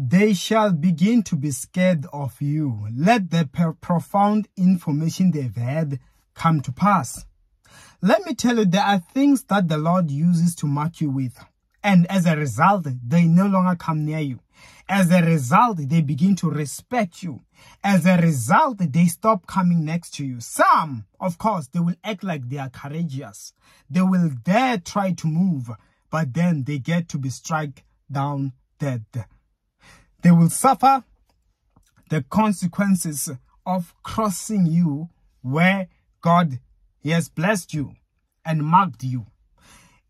they shall begin to be scared of you. Let the profound information they've had come to pass. Let me tell you, there are things that the Lord uses to mark you with. And as a result, they no longer come near you. As a result, they begin to respect you. As a result, they stop coming next to you. Some, of course, they will act like they are courageous. They will dare try to move, but then they get to be struck down dead. They will suffer the consequences of crossing you where God has blessed you and marked you.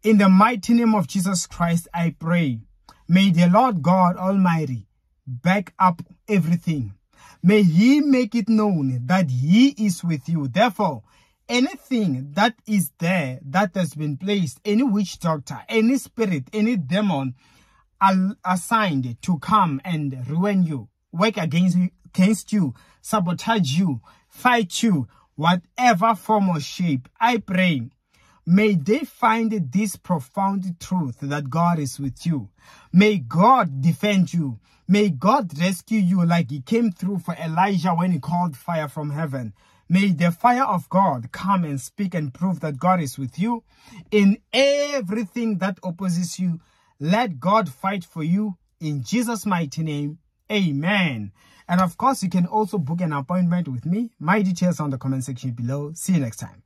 In the mighty name of Jesus Christ, I pray. May the Lord God Almighty back up everything. May he make it known that he is with you. Therefore, anything that is there that has been placed, any witch doctor, any spirit, any demon assigned to come and ruin you, work against, against you, sabotage you, fight you, whatever form or shape, I pray, may they find this profound truth that God is with you. May God defend you. May God rescue you like he came through for Elijah when he called fire from heaven. May the fire of God come and speak and prove that God is with you in everything that opposes you let God fight for you in Jesus' mighty name. Amen. And of course, you can also book an appointment with me. My details on the comment section below. See you next time.